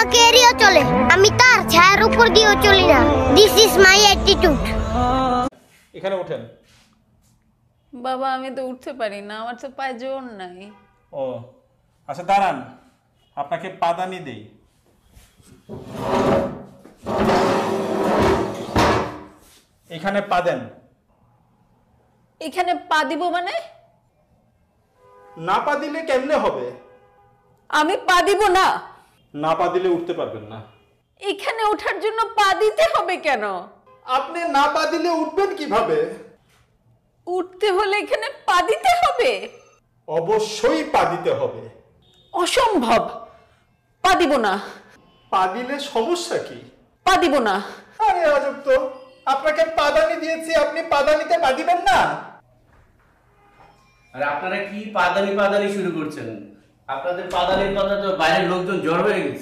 আমাকে এড়িয়ে চলে। আমি তার ছায়ার উপর দিয়েও চলি না। দিস ইজ মাই অ্যাটিটিউড এখানে ওঠেন। বাবা আমি তো উঠতে পারি না। আমার তো পায়ে জোর নাই। ও আচ্ছা দাঁড়ান। আপনাকে পাদানি দেই। এখানে পা দেন। এখানে পা দিব মানে? না পা দিলে কেমনে হবে? আমি পা দিব না। না পা দিলে উঠতে পারবেন না। এখানে ওঠার জন্য পা দিতে হবে কেন? আপনি না পা দিলে উঠবেন কীভাবে? উঠতে হলে এখানে পা দিতে হবে? অবশ্যই পা দিতে হবে। অসম্ভব। পা দিব না। পা দিলে সমস্যা কি? পা দিব না। আরে আজব তো আপনাকে পাদানি দিয়েছি আপনি পাদানিতে পা দিবেন না? আর আপনারা কি পাদানি পাদানি শুরু করছেন? আপনাদের পাদালির কথা তো বাইরের লোকজন জড় হয়ে গেছে।